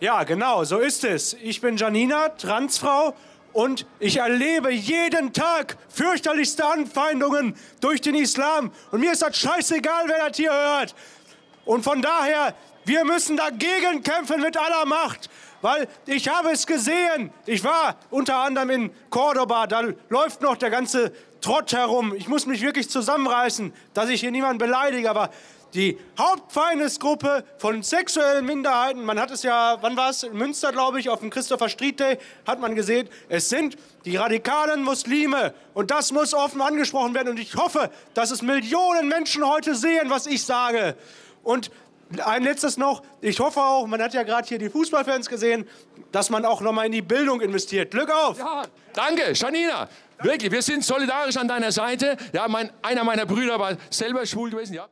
Ja, genau, so ist es. Ich bin Janina, Transfrau und ich erlebe jeden Tag fürchterlichste Anfeindungen durch den Islam. Und mir ist das scheißegal, wer das hier hört. Und von daher, wir müssen dagegen kämpfen mit aller Macht. Weil ich habe es gesehen. Ich war unter anderem in Cordoba. Da läuft noch der ganze Trott herum. Ich muss mich wirklich zusammenreißen, dass ich hier niemanden beleidige. Aber die Hauptfeindesgruppe von sexuellen Minderheiten, man hat es ja, wann war es, in Münster, glaube ich, auf dem Christopher Street Day, hat man gesehen, es sind die radikalen Muslime. Und das muss offen angesprochen werden. Und ich hoffe, dass es Millionen Menschen heute sehen, was ich sage. Und ein letztes noch. Ich hoffe auch, man hat ja gerade hier die Fußballfans gesehen, dass man auch noch mal in die Bildung investiert. Glück auf! Ja, danke, Janina. Wirklich, wir sind solidarisch an deiner Seite. Ja, mein, einer meiner Brüder war selber schwul gewesen. Ja.